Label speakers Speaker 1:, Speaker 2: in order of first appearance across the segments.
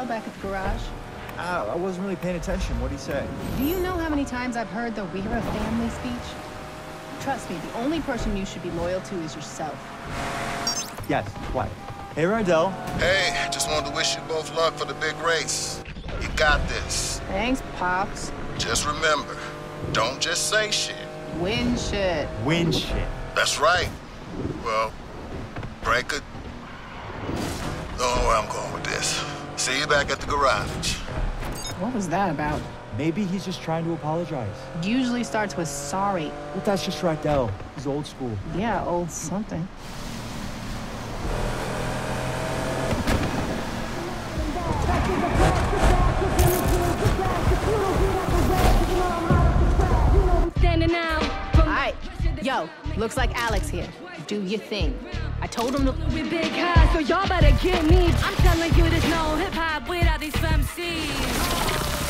Speaker 1: Rydell back at the garage?
Speaker 2: Uh, I wasn't really paying attention. What'd he say?
Speaker 1: Do you know how many times I've heard the We're a family speech? Trust me, the only person you should be loyal to is yourself.
Speaker 2: Yes, what? Hey, Rydell.
Speaker 3: Hey, just wanted to wish you both luck for the big race. You got this.
Speaker 1: Thanks, Pops.
Speaker 3: Just remember, don't just say shit.
Speaker 1: Win shit.
Speaker 2: Win shit.
Speaker 3: That's right. Well, break it. Don't know where I'm going with this. See you back at the garage.
Speaker 1: What was that about?
Speaker 2: Maybe he's just trying to apologize.
Speaker 1: Usually starts with sorry.
Speaker 2: Well, that's just Rydell. He's old school.
Speaker 1: Yeah, old something.
Speaker 4: Standing out.
Speaker 1: Alright, yo, looks like Alex here. Do your thing. I told him to.
Speaker 4: We big high, so y'all better get me. I'm telling you, there's no hip hop without these MCs.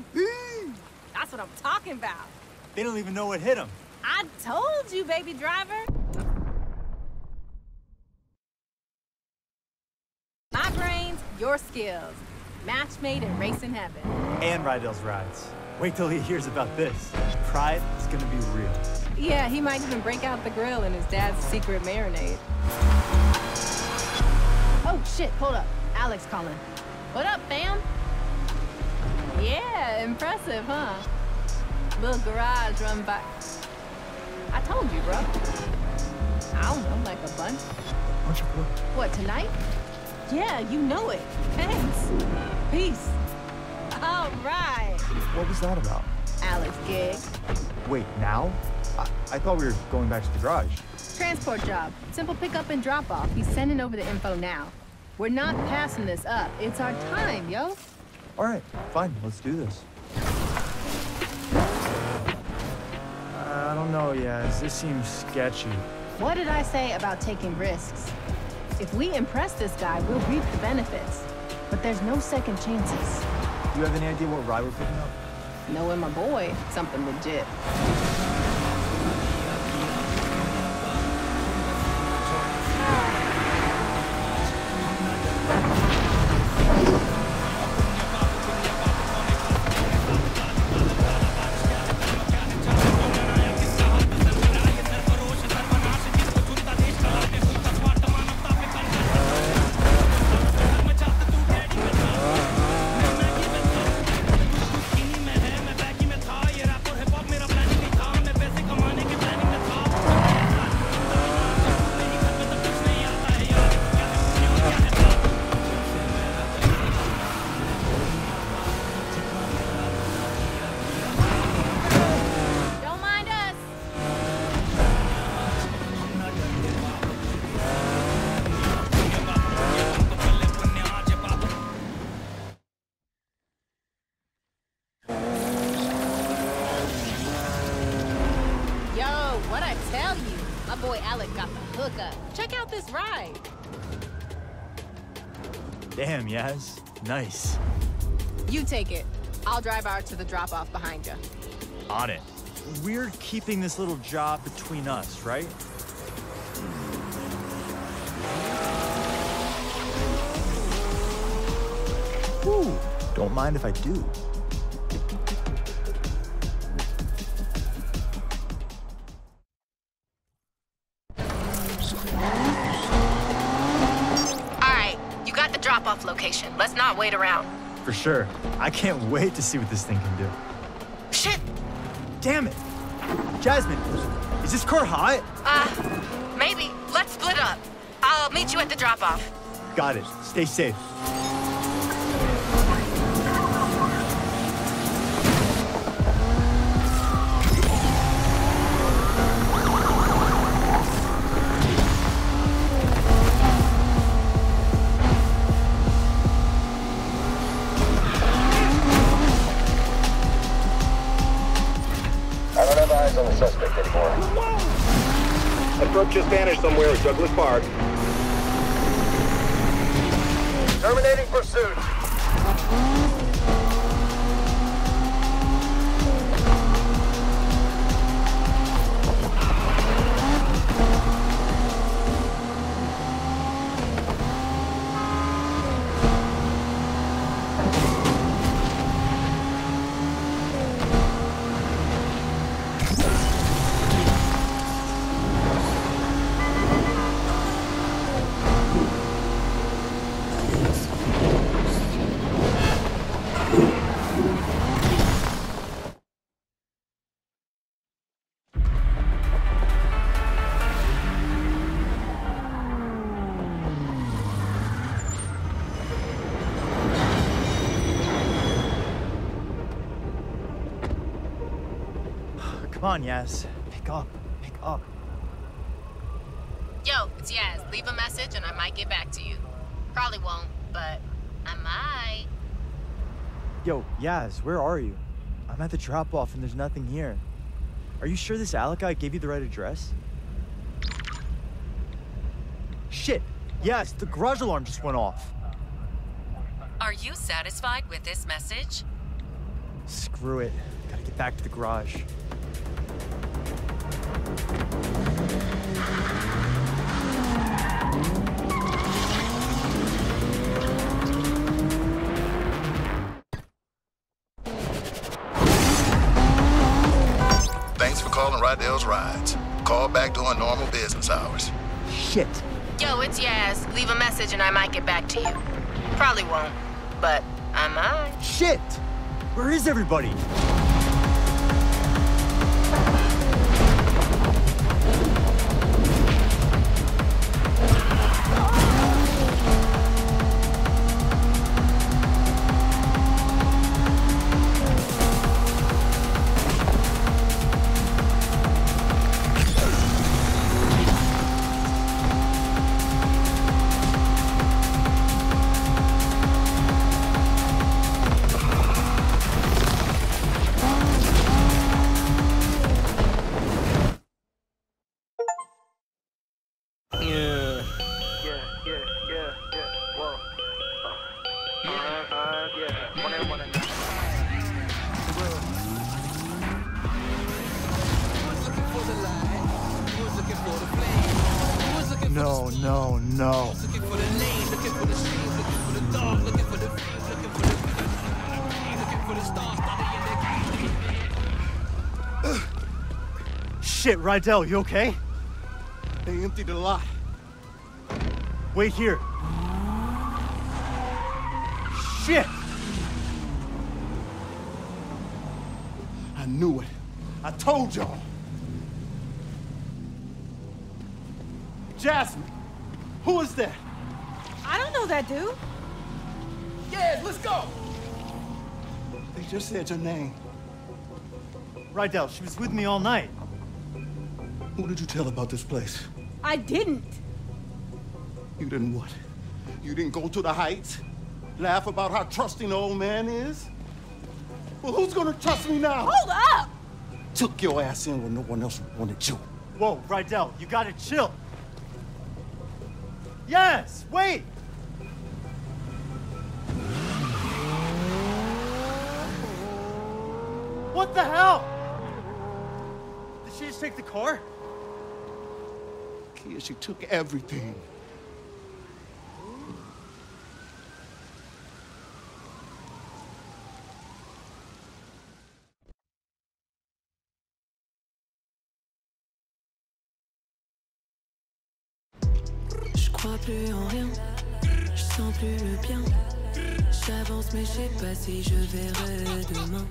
Speaker 1: Baby! That's what I'm talking about.
Speaker 2: They don't even know what hit them.
Speaker 1: I told you, baby driver. My brains, your skills. Match made in racing heaven.
Speaker 2: And Rydell's rides. Wait till he hears about this. Pride is gonna be real.
Speaker 1: Yeah, he might even break out the grill in his dad's secret marinade. Oh, shit, hold up. Alex calling. What up, fam? Yeah, impressive, huh? Little garage run by. I told you, bro. I don't know, like a bunch.
Speaker 2: Bunch of what?
Speaker 1: What, tonight? Yeah, you know it. Thanks. Peace. All right.
Speaker 2: What was that about?
Speaker 1: Alex gig.
Speaker 2: Wait, now? I, I thought we were going back to the garage.
Speaker 1: Transport job. Simple pickup and drop off. He's sending over the info now. We're not passing this up. It's our time, yo.
Speaker 2: All right, fine, let's do this. I don't know, Yaz. This seems sketchy.
Speaker 1: What did I say about taking risks? If we impress this guy, we'll reap the benefits. But there's no second chances.
Speaker 2: Do you have any idea what ride we're picking up?
Speaker 1: Knowing my boy, something legit.
Speaker 2: Damn, Yaz. Nice.
Speaker 1: You take it. I'll drive out to the drop off behind you.
Speaker 2: On it. We're keeping this little job between us, right? Ooh, don't mind if I do.
Speaker 1: Location. Let's not wait around.
Speaker 2: For sure. I can't wait to see what this thing can do.
Speaker 1: Shit!
Speaker 2: Damn it! Jasmine, is this car hot?
Speaker 1: Uh, maybe. Let's split up. I'll meet you at the drop off.
Speaker 2: Got it. Stay safe.
Speaker 5: On,
Speaker 2: Yaz. Pick up. Pick up.
Speaker 1: Yo, it's Yaz. Leave a message and I might get back to you. Probably won't, but I might.
Speaker 2: Yo, Yaz, where are you? I'm at the drop off and there's nothing here. Are you sure this Alec guy gave you the right address? Shit! Yes, the garage alarm just went off.
Speaker 6: Are you satisfied with this message?
Speaker 2: Screw it. Gotta get back to the garage.
Speaker 3: Thanks for calling Rydell's Rides. Call back during normal business hours.
Speaker 2: Shit!
Speaker 1: Yo, it's Yaz. Leave a message and I might get back to you. Probably won't, but I might.
Speaker 2: Shit! Where is everybody? No, no. Shit, Rydell, you okay?
Speaker 7: They emptied the lot.
Speaker 2: Wait here. Shit!
Speaker 7: I knew it. I told y'all. Jasmine, who is that?
Speaker 1: I don't know that dude.
Speaker 7: Yes, let's go. They just said your name.
Speaker 2: Rydell, she was with me all night.
Speaker 7: Who did you tell about this place?
Speaker 1: I didn't.
Speaker 7: You didn't what? You didn't go to the heights? Laugh about how trusting the old man is? Well, who's gonna trust me now?
Speaker 1: Hold up!
Speaker 7: Took your ass in when no one else wanted you.
Speaker 2: Whoa, Rydell, you gotta chill. Yes, wait! What the hell? Did she just take the car?
Speaker 7: Kia, she took everything.
Speaker 8: Je crois plus en rien, je sens plus le bien. J'avance mais je sais pas si je verrai demain.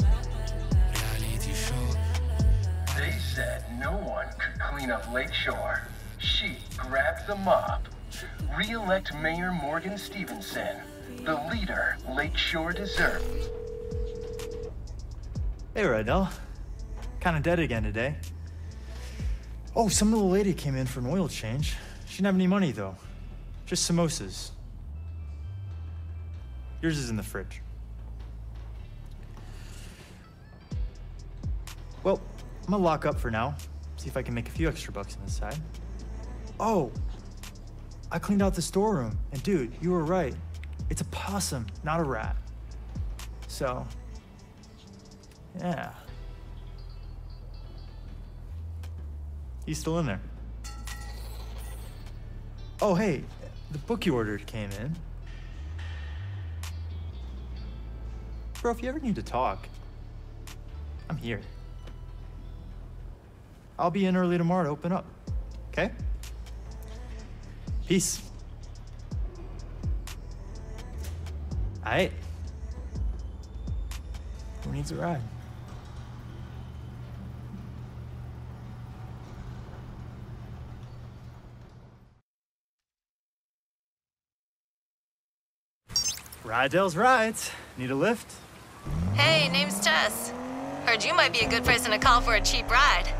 Speaker 9: They said no one could clean up Lakeshore. She grabbed the mop. Re-elect Mayor Morgan Stevenson, the leader Lakeshore deserves.
Speaker 2: Hey, Rydell. Kinda dead again today. Oh, some little lady came in for an oil change. She didn't have any money, though. Just samosas. Yours is in the fridge. Well, I'm gonna lock up for now. See if I can make a few extra bucks on the side. Oh, I cleaned out the storeroom. And dude, you were right. It's a possum, not a rat. So, yeah. He's still in there. Oh, hey, the book you ordered came in. Bro, if you ever need to talk, I'm here. I'll be in early tomorrow to open up. Okay? Peace. Alright. Who needs a ride? Rydell's rides. Need a lift?
Speaker 6: Hey, name's Tess. Heard you might be a good person to call for a cheap ride.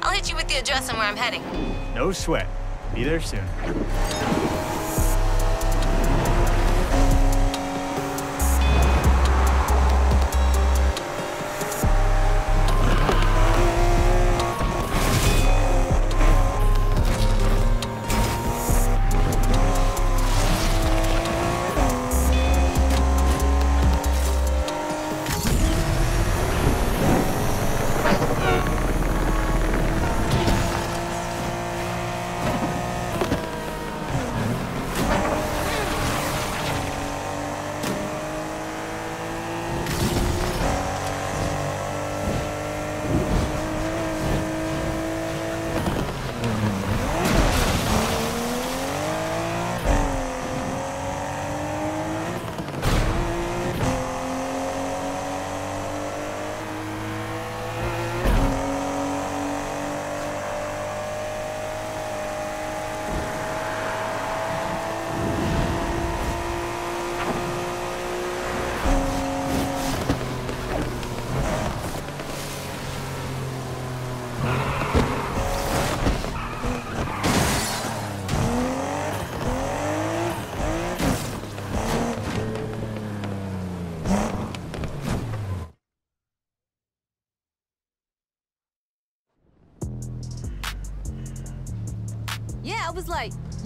Speaker 6: I'll hit you with the address and where I'm heading.
Speaker 2: No sweat. Be there soon.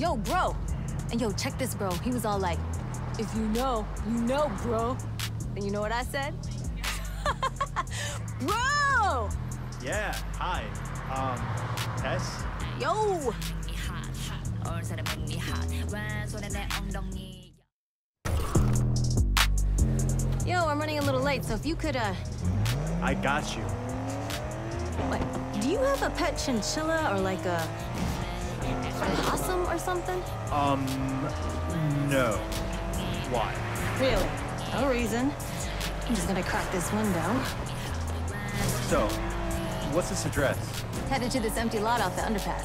Speaker 10: Yo, bro. And yo, check this, bro. He was all like, if you know, you know, bro. And you know what I said? bro!
Speaker 2: Yeah, hi. Um, Tess?
Speaker 10: Yo! Yo, I'm running a little late, so if you could, uh,
Speaker 2: I got you.
Speaker 10: what, do you have a pet chinchilla or like a, a possum or something?
Speaker 2: Um, no. Why?
Speaker 10: Really? No reason. I'm just gonna crack this window.
Speaker 2: So, what's this address?
Speaker 10: Headed to this empty lot off the underpass.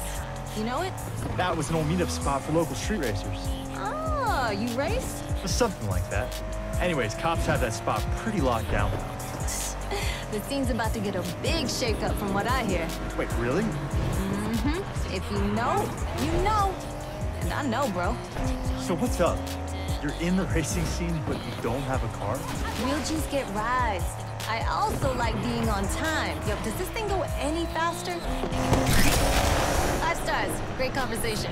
Speaker 10: You know it?
Speaker 2: That was an old meetup spot for local street racers.
Speaker 10: Oh, you race?
Speaker 2: Something like that. Anyways, cops have that spot pretty locked down now.
Speaker 10: The scene's about to get a big shakeup from what I hear.
Speaker 2: Wait, really?
Speaker 10: If you know, you know. And I know, bro.
Speaker 2: So what's up? You're in the racing scene, but you don't have a car?
Speaker 10: Real G's get rides. I also like being on time. Yo, does this thing go any faster? Five stars. Great conversation.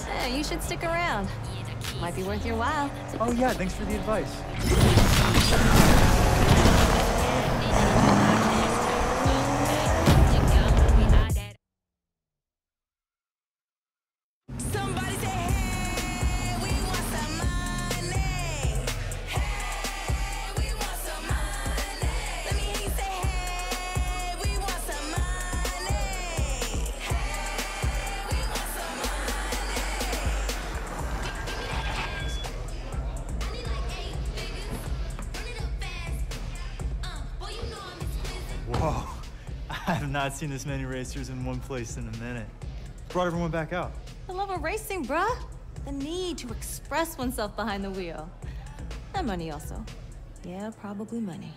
Speaker 10: Yeah, you should stick around. Might be worth your while.
Speaker 2: Oh yeah, thanks for the advice. Not seen this many racers in one place in a minute. Brought everyone back out.
Speaker 10: The love of racing, bruh. The need to express oneself behind the wheel. And money also. Yeah, probably money.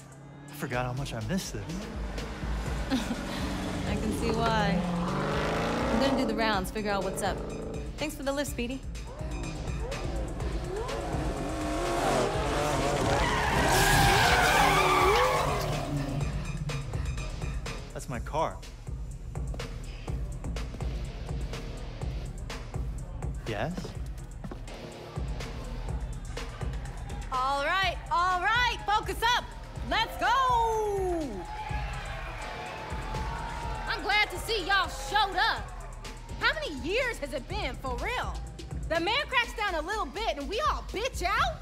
Speaker 2: I forgot how much I missed this.
Speaker 10: I can see why. I'm gonna do the rounds, figure out what's up. Thanks for the lift, Speedy.
Speaker 2: Car. Yes?
Speaker 1: All right, all right, focus up. Let's go. I'm glad to see y'all showed up. How many years has it been, for real? The man cracks down a little bit and we all bitch out?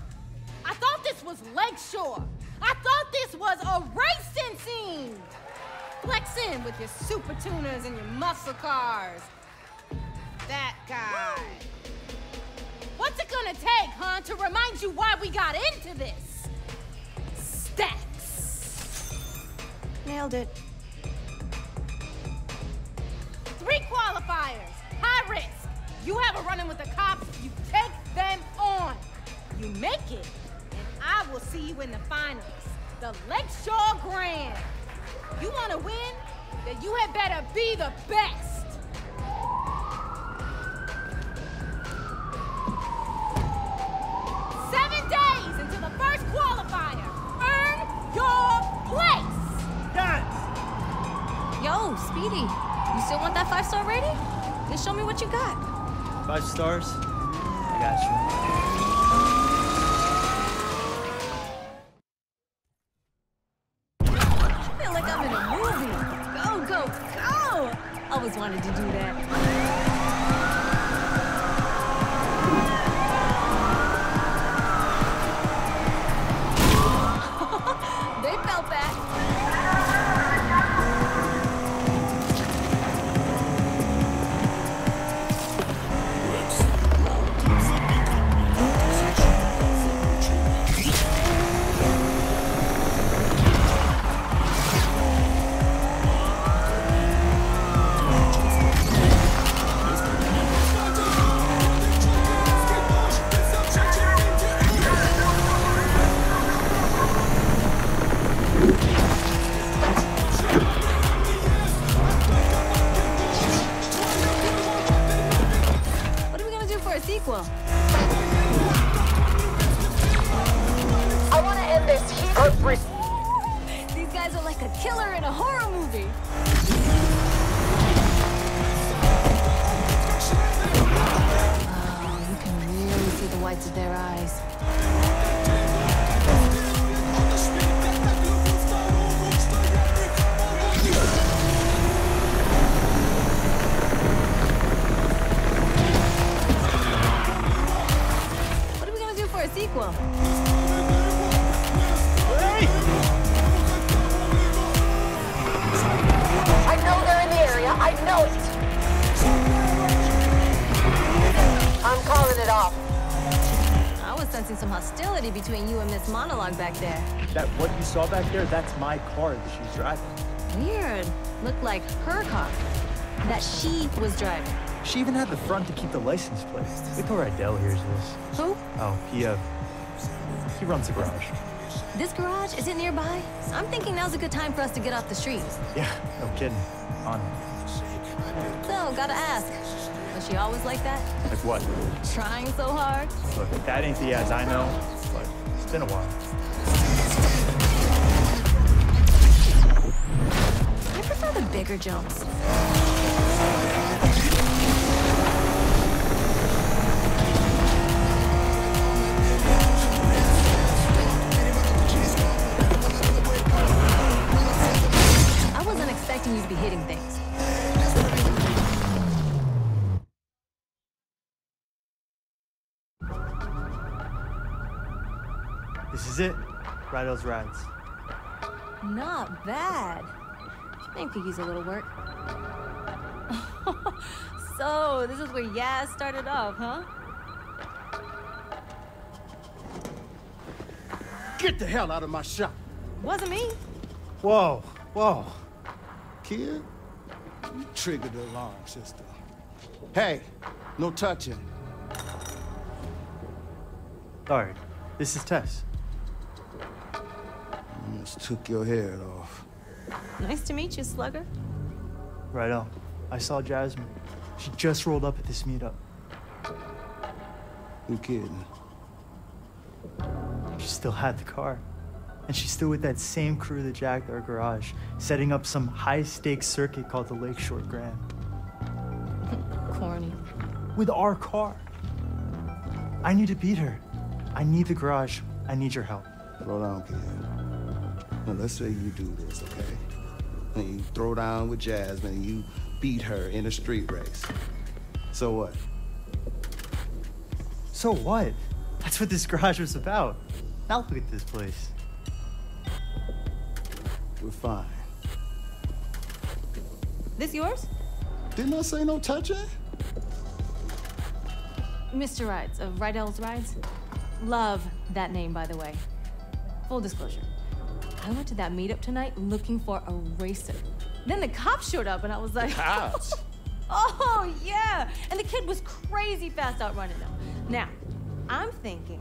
Speaker 1: I thought this was Lakeshore. I thought this was a racing scene. Flex in with your super tuners and your muscle cars. That guy. What's it gonna take, huh, to remind you why we got into this? Stacks.
Speaker 10: Nailed it.
Speaker 1: Three qualifiers. High risk. You have a run-in with the cops, you take them on. You make it, and I will see you in the finals. The Lakeshore Grand. You wanna win? Then you had better be the best. Seven days until the first qualifier. Earn your place.
Speaker 2: Yes!
Speaker 10: Yo, Speedy. You still want that five star rating? Then show me what you got.
Speaker 2: Five stars? I got you.
Speaker 10: Wanted to do that. There.
Speaker 2: That what you saw back there, that's my car that she's driving.
Speaker 10: Weird. Looked like her car. That she was driving.
Speaker 2: She even had the front to keep the license plate. Wait till Rydell hears this.
Speaker 10: Who?
Speaker 2: Oh, he, uh, he runs the garage.
Speaker 10: This garage? Is it nearby? I'm thinking now's a good time for us to get off the street.
Speaker 2: Yeah, no kidding. On.
Speaker 10: So, gotta ask. Was she always like that?
Speaker 2: Like what?
Speaker 10: Trying so hard?
Speaker 2: Look, that ain't the Yaz I know, but it's been a while.
Speaker 10: The bigger jumps. I wasn't expecting you to be hitting things.
Speaker 2: This is it. Rydell's rides.
Speaker 10: Not bad. I could use a little work. so, this is where Yaz started off, huh?
Speaker 7: Get the hell out of my shop.
Speaker 10: Wasn't me.
Speaker 2: Whoa, whoa.
Speaker 7: Kid, you triggered the alarm system. Hey, no touching.
Speaker 2: Sorry, this is Tess.
Speaker 7: Almost took your head off.
Speaker 10: Nice to meet you, Slugger.
Speaker 2: Rydell, I saw Jasmine. She just rolled up at this meetup.
Speaker 7: You kidding?
Speaker 2: She still had the car. And she's still with that same crew that jacked our garage, setting up some high stakes circuit called the Lakeshore Grand.
Speaker 10: Corny.
Speaker 2: With our car. I need to beat her. I need the garage. I need your help.
Speaker 7: Slow down, kid. Now, let's say you do this, okay? And you throw down with Jasmine and you beat her in a street race. So what?
Speaker 2: So what? That's what this garage was about. Now look at this place.
Speaker 7: We're fine.
Speaker 10: This yours?
Speaker 7: Didn't I say no touching?
Speaker 10: Mr. Rides, of Rydell's Rides. Love that name, by the way. Full disclosure. I went to that meetup tonight looking for a racer. Then the cops showed up and I was like,
Speaker 7: Cops?
Speaker 10: oh, yeah. And the kid was crazy fast outrunning them. Now, I'm thinking,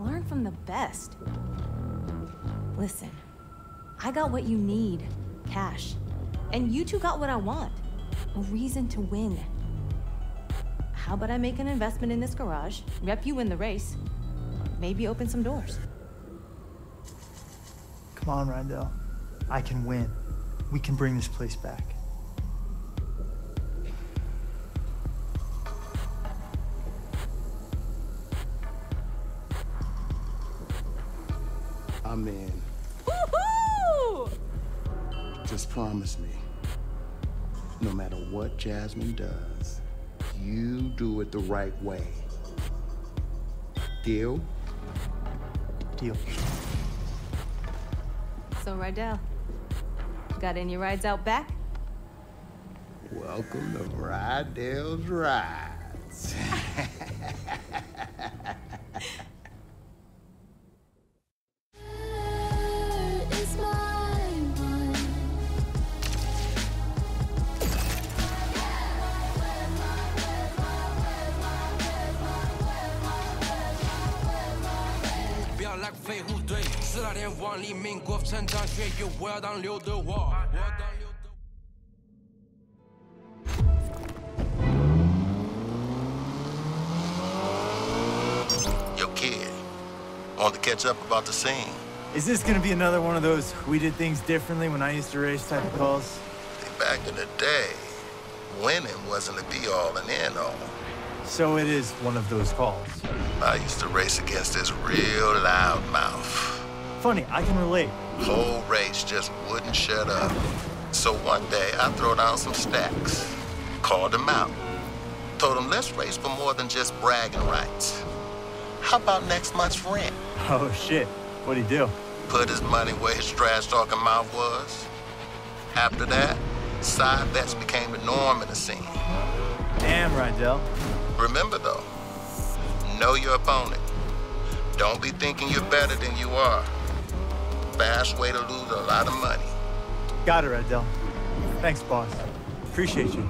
Speaker 10: learn from the best. Listen, I got what you need cash. And you two got what I want a reason to win. How about I make an investment in this garage, rep you in the race, maybe open some doors?
Speaker 2: Come on, Rydell. I can win. We can bring this place back.
Speaker 7: I'm in.
Speaker 10: Woohoo!
Speaker 7: Just promise me, no matter what Jasmine does, you do it the right way. Deal?
Speaker 2: Deal.
Speaker 10: So, Rydell, got any rides out back?
Speaker 7: Welcome to Rydell's Rides.
Speaker 11: 学友，我要当刘德华。我要当刘德
Speaker 3: Yo, kid, want to catch up about the scene?
Speaker 2: Is this gonna be another one of those we did things differently when I used to race type of calls?
Speaker 3: Back in the day, winning wasn't the be-all and end-all.
Speaker 2: So it is one of those calls.
Speaker 3: I used to race against this real loudmouth.
Speaker 2: Funny, I can relate.
Speaker 3: Whole race just wouldn't shut up. So one day I throw down some stacks, called them out, told them let's race for more than just bragging rights. How about next month's rent?
Speaker 2: Oh shit. What'd he do?
Speaker 3: Put his money where his trash talking mouth was. After that, side bets became the norm in the scene.
Speaker 2: Damn, Rydell.
Speaker 3: Remember though, know your opponent. Don't be thinking you're better than you are. Fast way to lose a lot of money.
Speaker 2: Got it, Rydell. Thanks, boss. Appreciate
Speaker 8: you.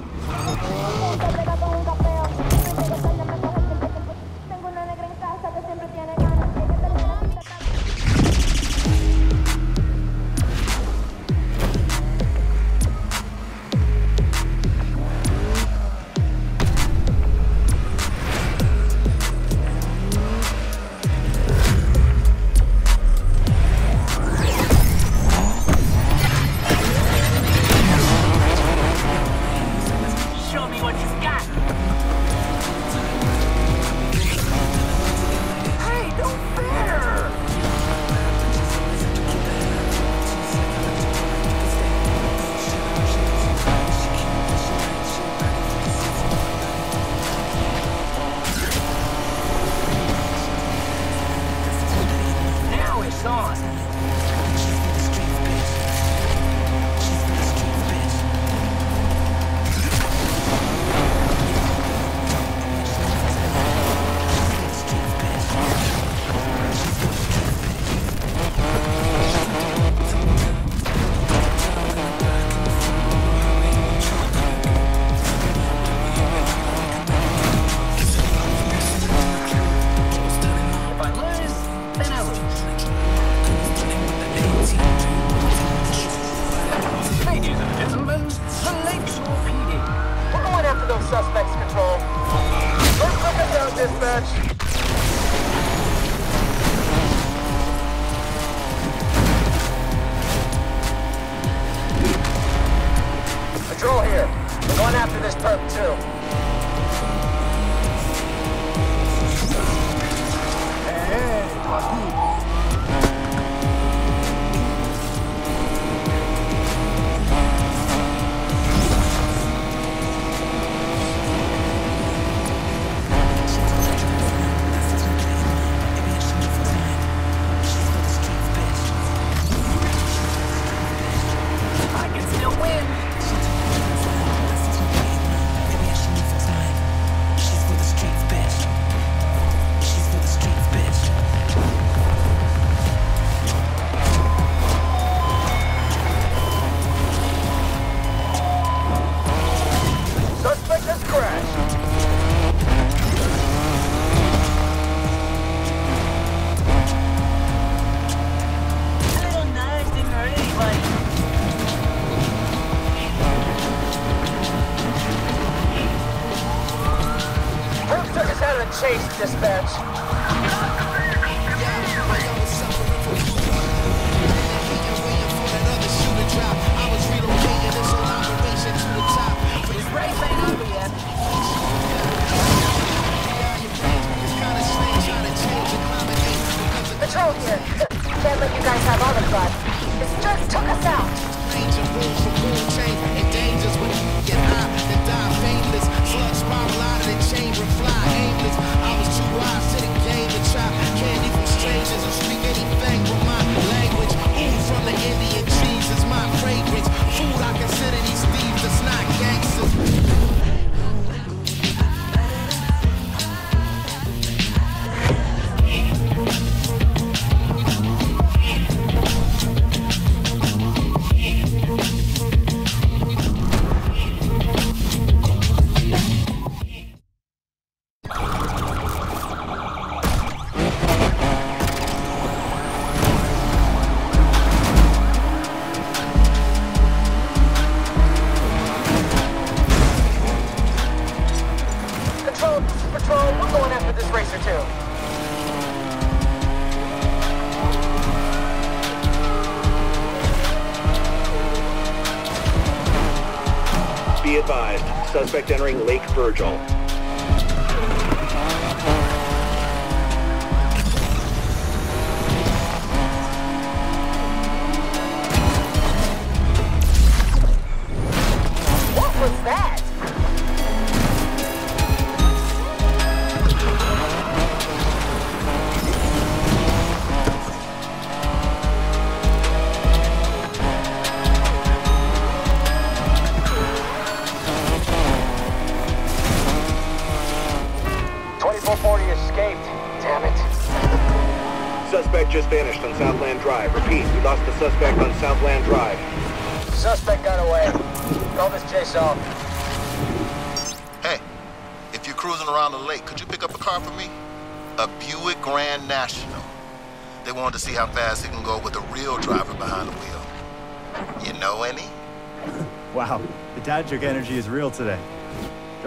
Speaker 12: Suspect entering Lake Virgil.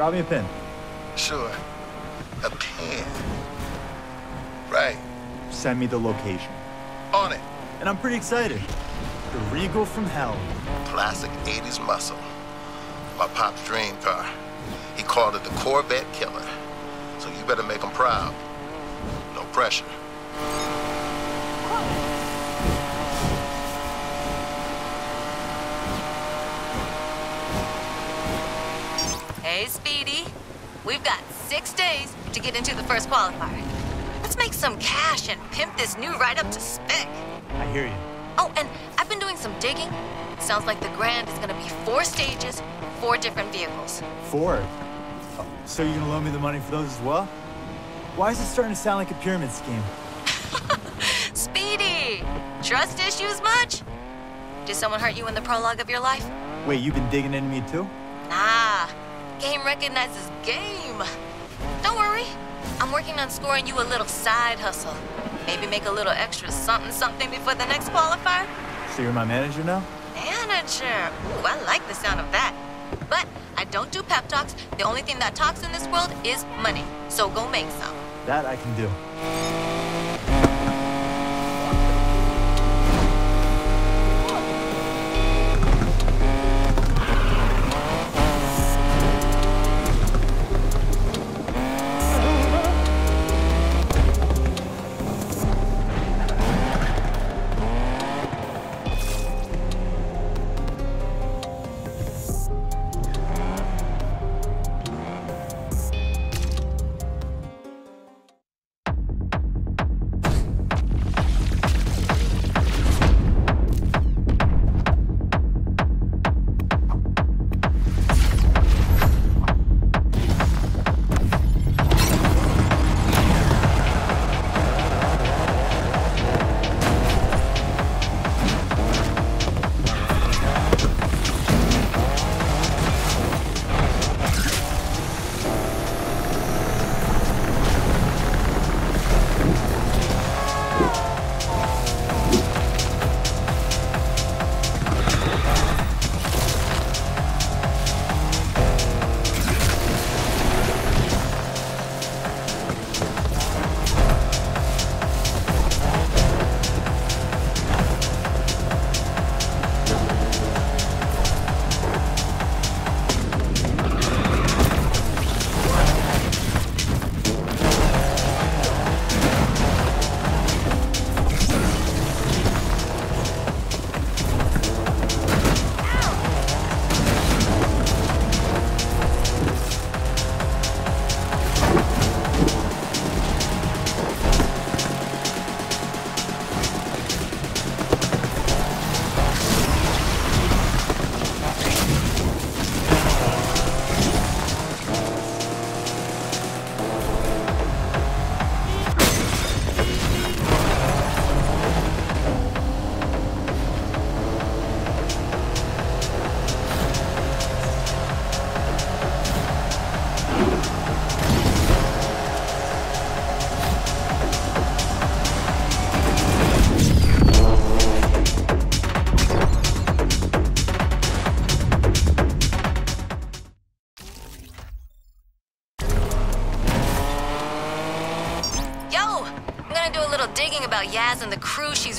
Speaker 2: Drop me a pin.
Speaker 3: Sure. A pin. Right.
Speaker 2: Send me the location.
Speaker 3: On it.
Speaker 2: And I'm pretty excited. The Regal from hell.
Speaker 3: Classic 80s muscle. My pop's dream car. He called it the Corvette Killer. So you better make him proud. No pressure.
Speaker 10: Hey, Speedy. We've got six days to get into the first qualifier. Let's make some cash and pimp this new ride up to spec.
Speaker 2: I hear you.
Speaker 10: Oh, and I've been doing some digging. Sounds like the Grand is gonna be four stages, four different vehicles.
Speaker 2: Four? Oh, so you're gonna loan me the money for those as well? Why is it starting to sound like a pyramid scheme?
Speaker 10: Speedy! Trust issues much? Did someone hurt you in the prologue of your life?
Speaker 2: Wait, you've been digging into me too?
Speaker 10: Nah, game recognizes game. Don't worry, I'm working on scoring you a little side hustle. Maybe make a little extra something something before the next qualifier.
Speaker 2: So you're my manager now?
Speaker 10: Manager. Ooh, I like the sound of that. But I don't do pep talks. The only thing that talks in this world is money. So go make some.
Speaker 2: That I can do.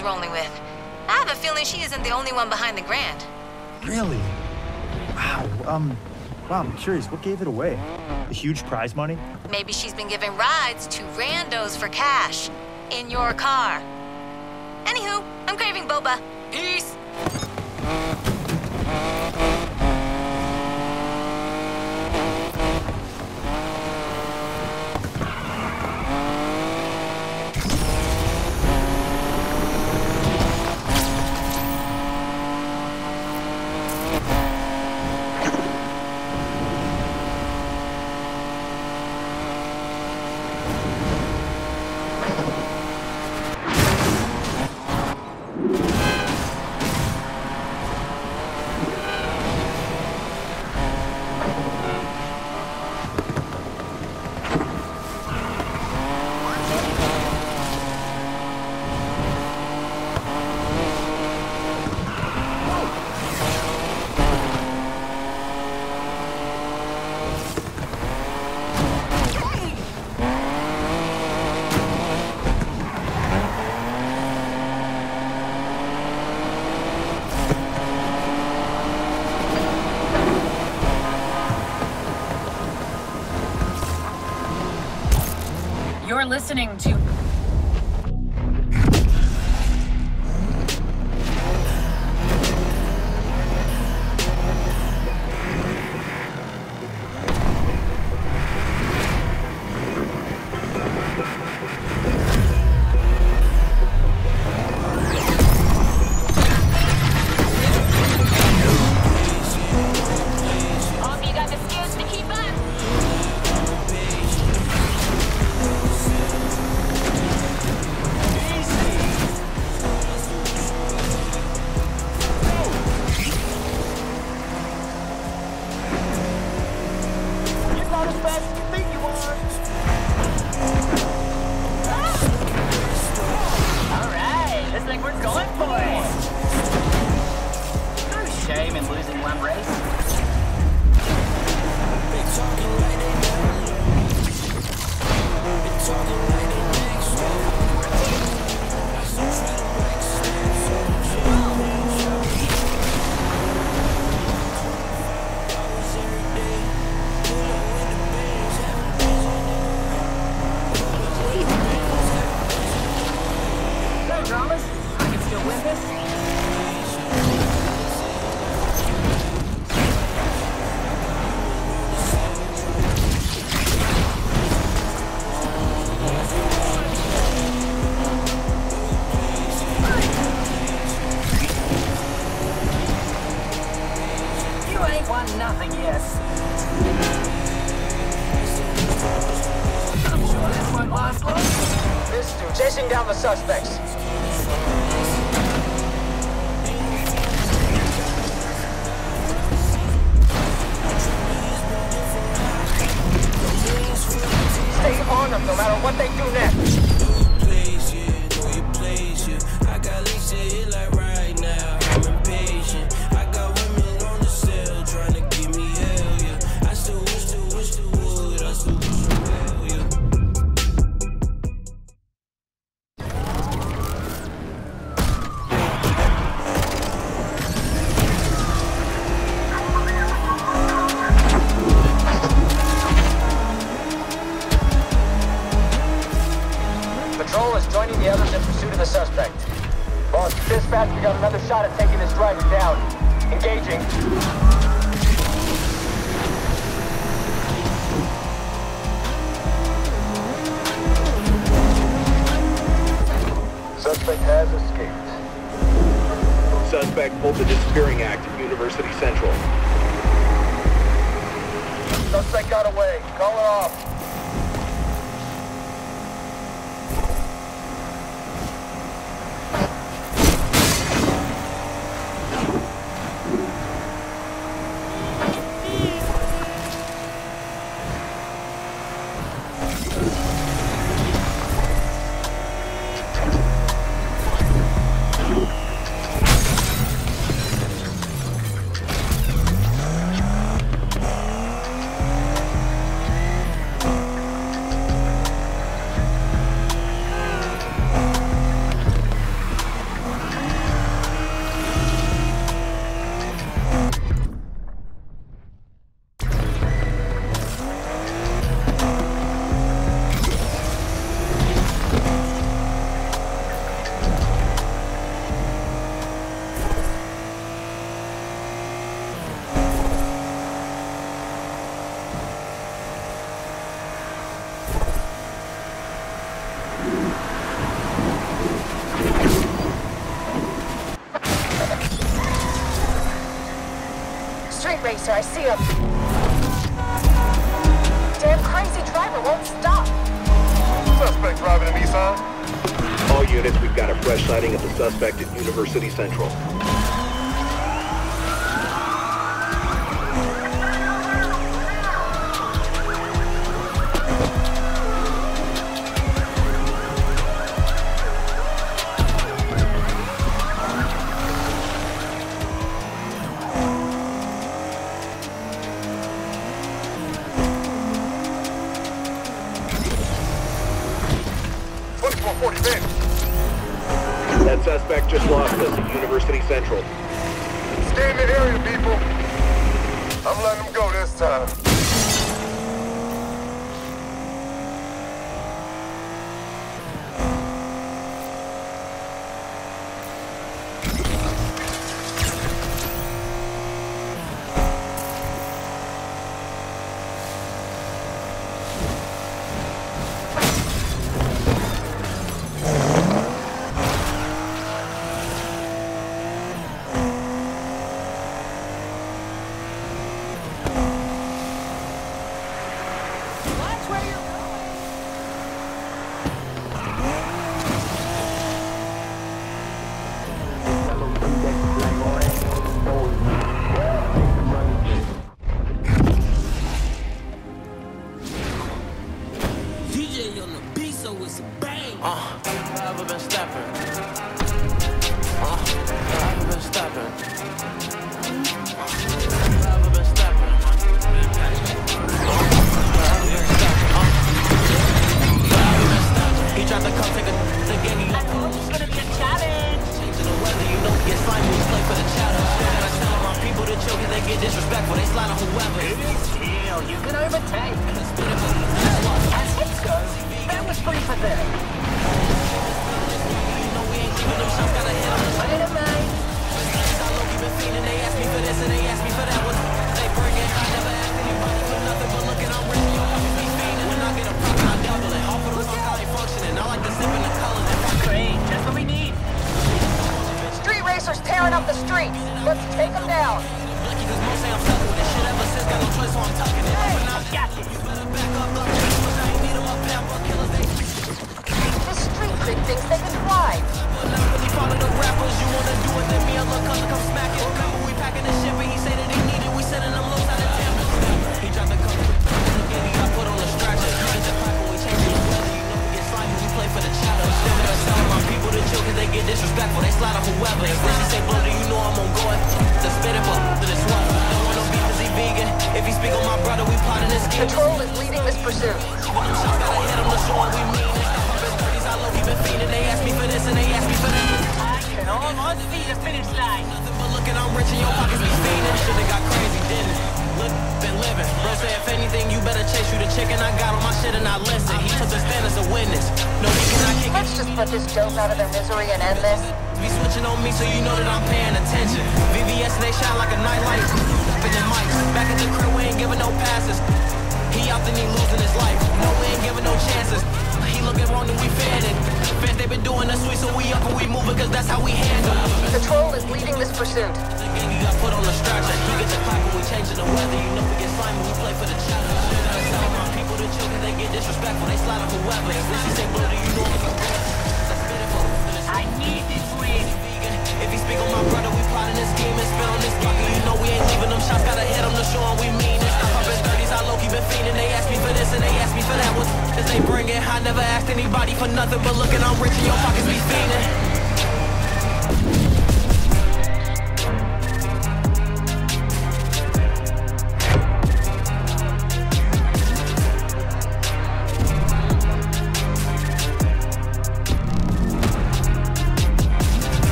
Speaker 10: She's rolling with. I have a feeling she isn't the only one behind the Grand.
Speaker 2: Really? Wow. Um, wow, I'm curious, what gave it away? The huge prize money?
Speaker 10: Maybe she's been giving rides to randos for cash in your car.
Speaker 13: You're listening to
Speaker 14: sir. I
Speaker 15: see him. Damn crazy driver won't stop.
Speaker 12: Suspect driving a Nissan. All units, we've got a fresh sighting of the suspect at University Central.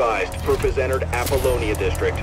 Speaker 12: Advised. Perp has entered Apollonia District.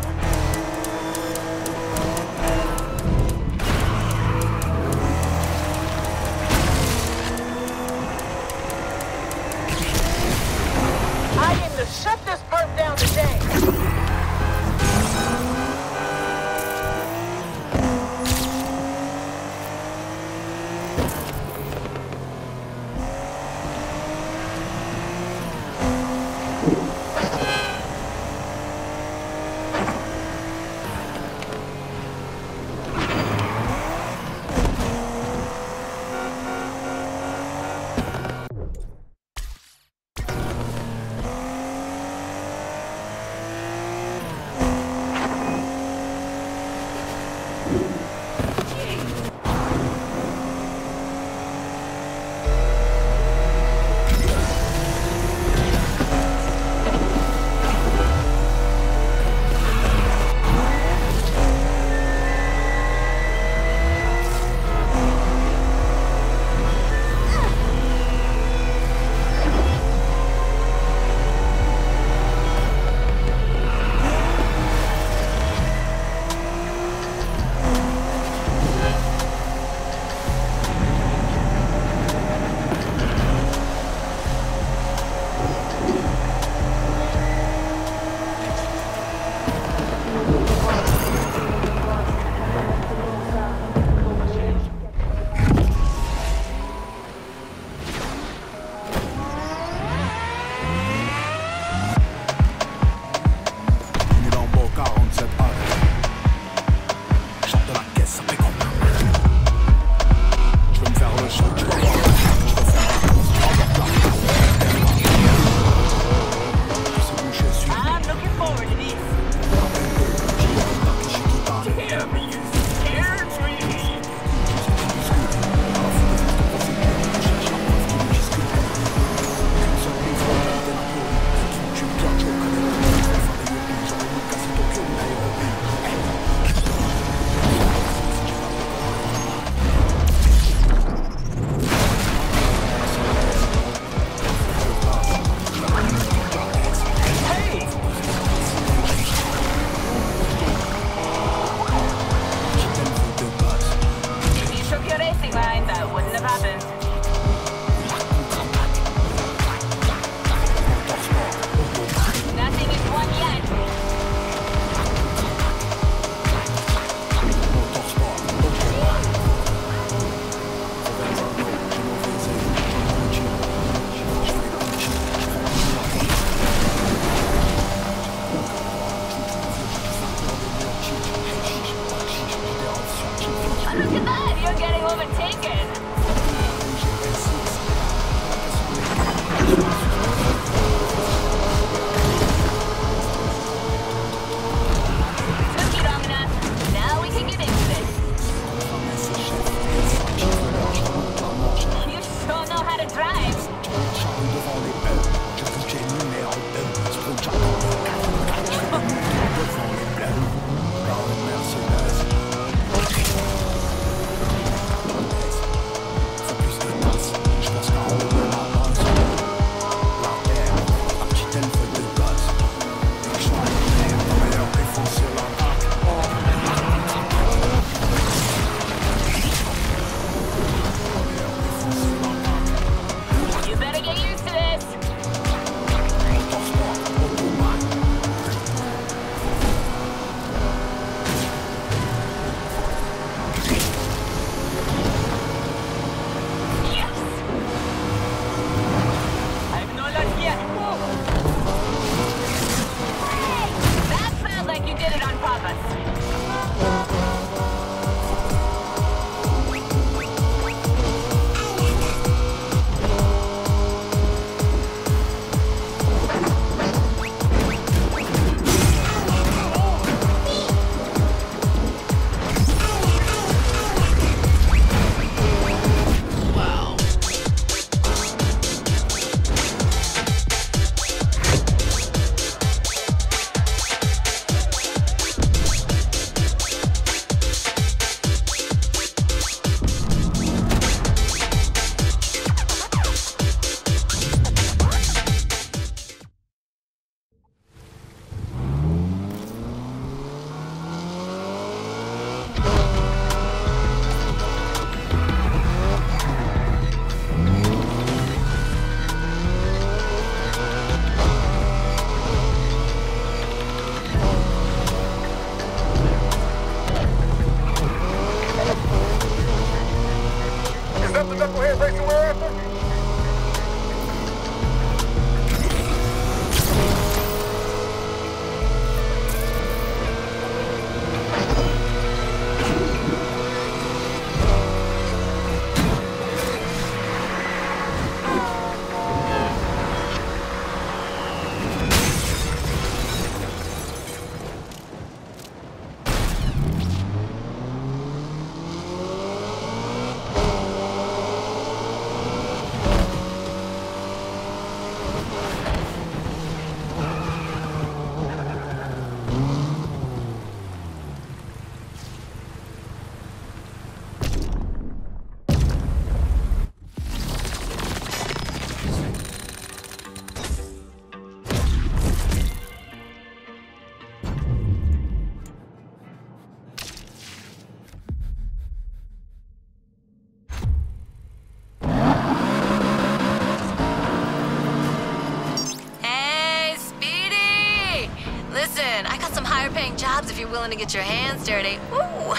Speaker 10: Willing to get your hands dirty. Ooh,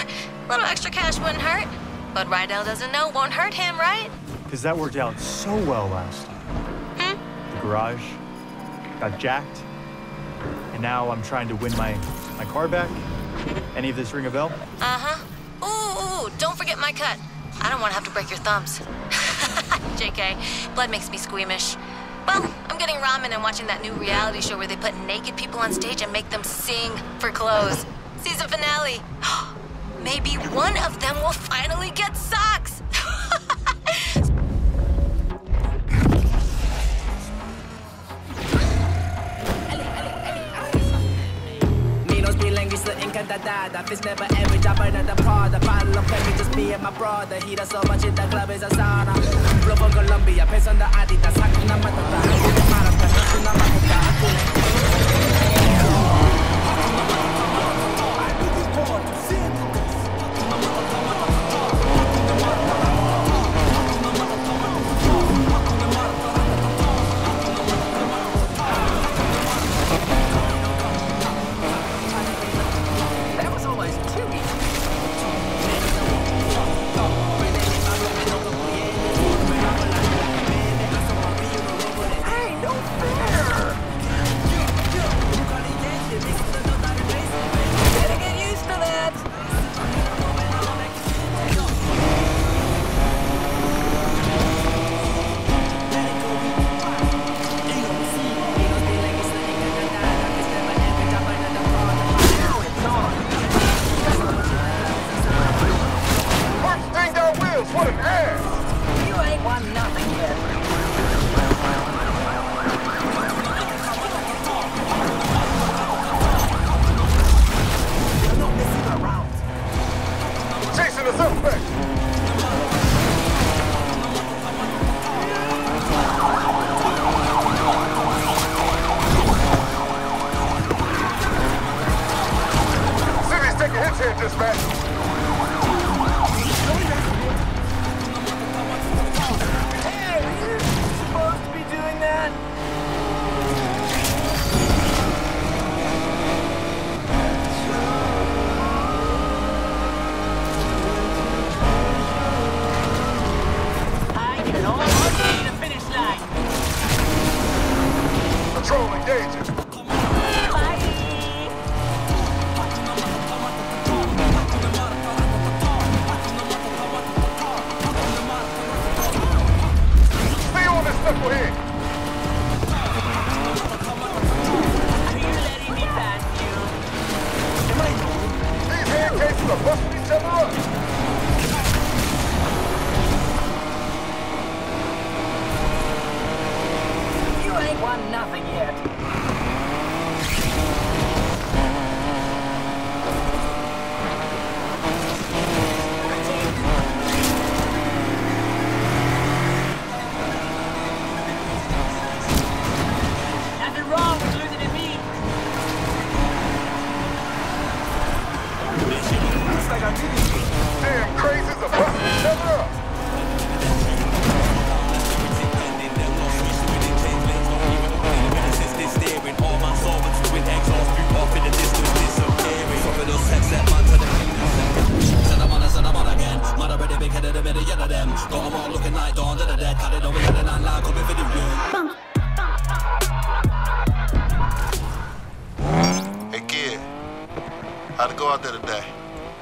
Speaker 10: little extra cash wouldn't hurt. But Rydell doesn't know won't hurt him, right?
Speaker 2: Because that worked out so well last time.
Speaker 10: Hmm?
Speaker 2: The garage got jacked, and now I'm trying to win my, my car back. Any of this ring a bell?
Speaker 10: Uh-huh. Ooh, ooh, don't forget my cut. I don't want to have to break your thumbs. JK, blood makes me squeamish. Well, I'm getting ramen and watching that new reality show where they put naked people on stage and make them sing for clothes. Season finale. Maybe one of them will finally get socks.
Speaker 11: Encantada never The bottle of just me and my brother. So much in the club is a sauna. From Colombia, on the Adidas Hakuna Matata, Hakuna Matata, Hakuna
Speaker 16: That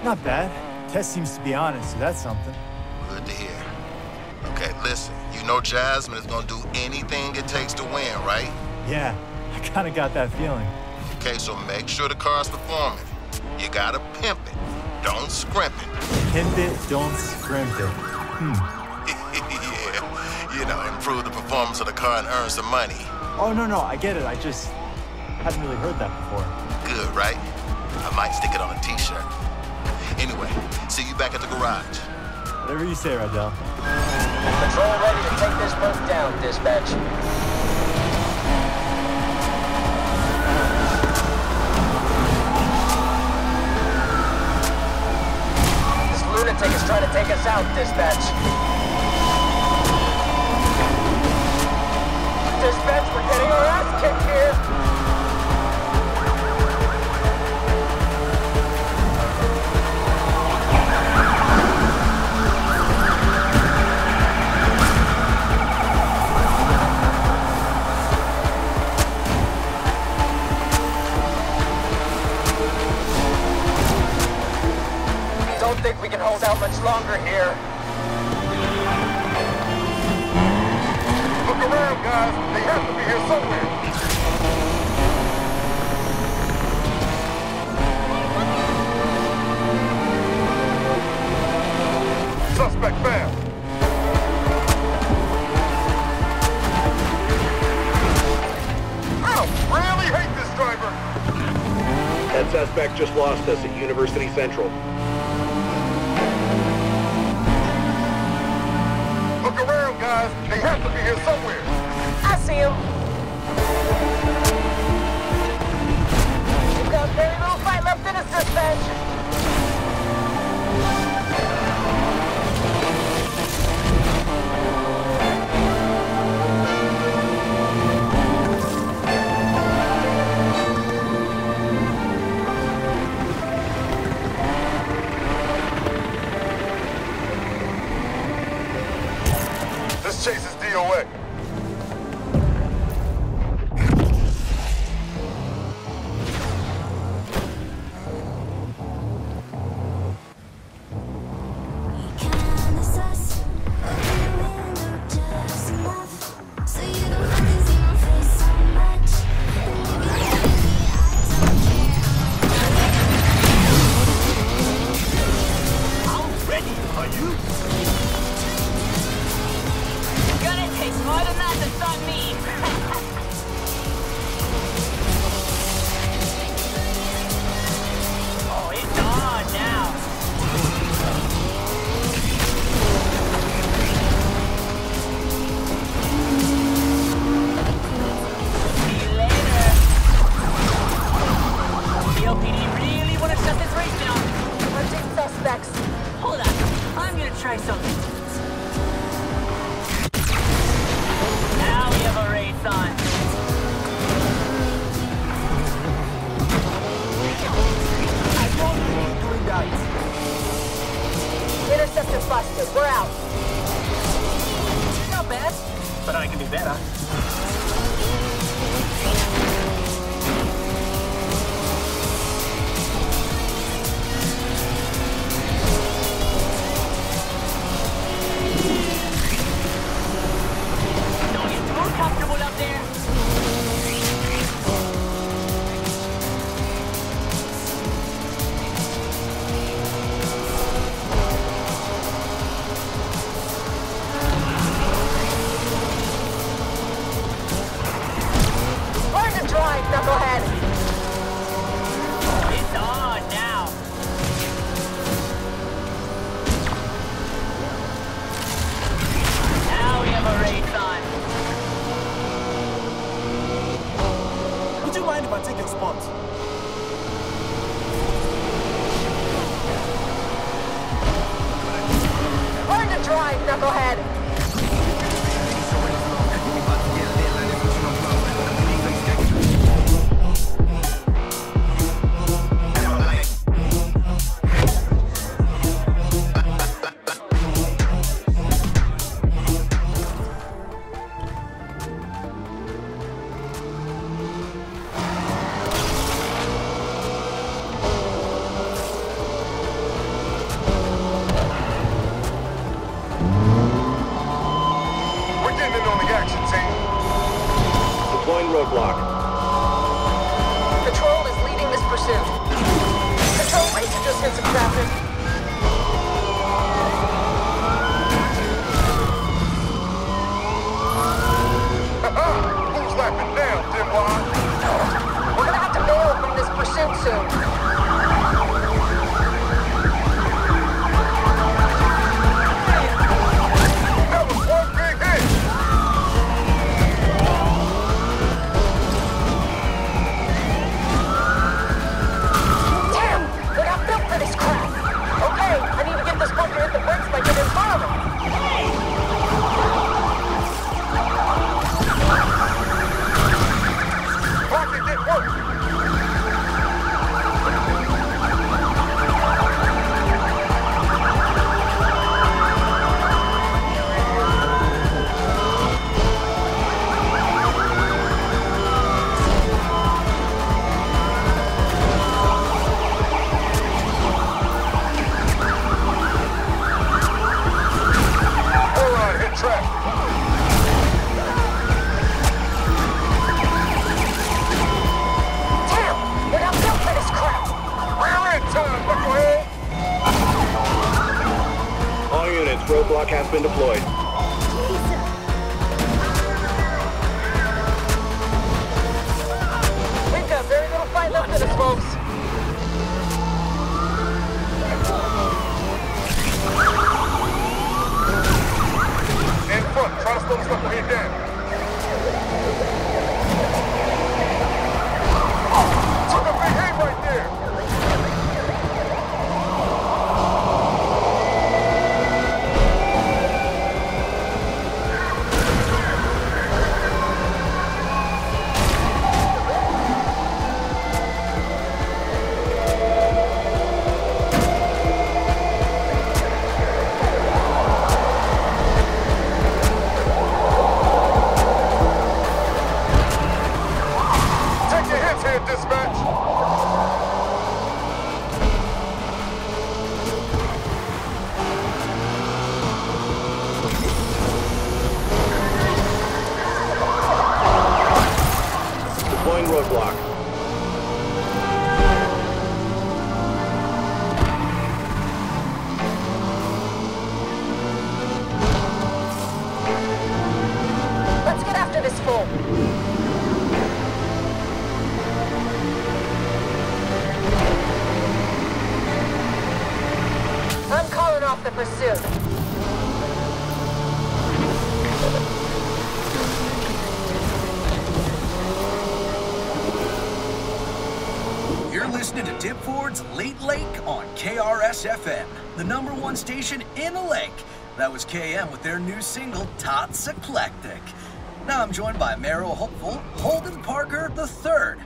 Speaker 2: Not bad. Tess seems to be honest, so that's something.
Speaker 3: Good to hear. Okay, listen. You know Jasmine is gonna do anything it takes to win, right?
Speaker 2: Yeah, I kind of got that feeling.
Speaker 3: Okay, so make sure the car's performing. You gotta pimp it. Don't scrimp it.
Speaker 2: Pimp it, don't scrimp it. Hmm.
Speaker 3: yeah, you know, improve the performance of the car and earn some money.
Speaker 2: Oh, no, no, I get it. I just hadn't really heard that before.
Speaker 3: Good, right? I might stick it on a back at the garage.
Speaker 2: Whatever you say, Rydell.
Speaker 13: Patrol ready to take this boat down, dispatch. This lunatic is trying to take us out, dispatch. Dispatch, from this
Speaker 17: Roadblock
Speaker 15: has been deployed.
Speaker 13: We've got very little fight left in us, folks.
Speaker 15: In front, try to slow this
Speaker 9: stuff to down. station in a lake. That was KM with their new single, Tots Eclectic. Now I'm joined by Meryl Hopeful, Holden Parker III,